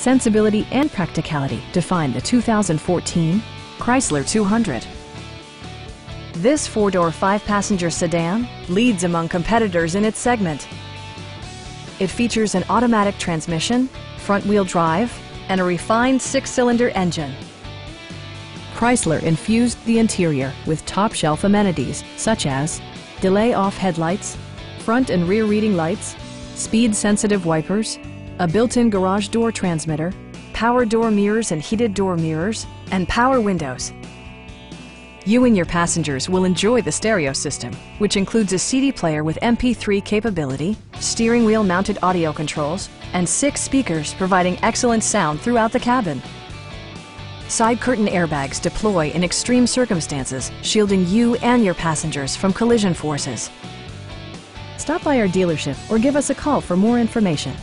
sensibility, and practicality define the 2014 Chrysler 200. This four-door, five-passenger sedan leads among competitors in its segment. It features an automatic transmission, front-wheel drive, and a refined six-cylinder engine. Chrysler infused the interior with top-shelf amenities such as delay-off headlights, front and rear reading lights, speed-sensitive wipers, a built-in garage door transmitter, power door mirrors and heated door mirrors, and power windows. You and your passengers will enjoy the stereo system, which includes a CD player with MP3 capability, steering wheel mounted audio controls, and six speakers providing excellent sound throughout the cabin. Side curtain airbags deploy in extreme circumstances, shielding you and your passengers from collision forces. Stop by our dealership or give us a call for more information.